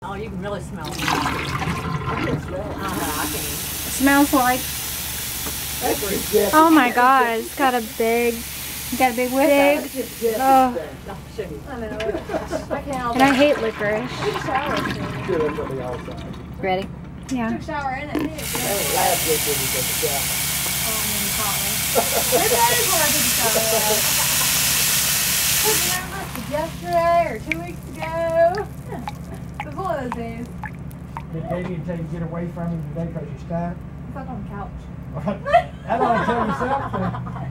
Oh, you can really smell it. I can smell it. Uh-huh, I can. smells like. That's what Jeff Oh my God! It's got a big, got a big whiff. Big. That's what Jeff Oh. is saying. No, sugar. I know. I can't. And I hate licorice. took a shower. too. Sure, that's what they all say. Ready? Yeah. Took shower in it too. That was last week when we took the shower. Oh, I mean, Colin. Maybe that is when I took a shower. Remember if it was yesterday or two weeks ago. It was one of. Did Katie tell you to get away from him today because you're stuck? I on the couch. That ought to tell you something.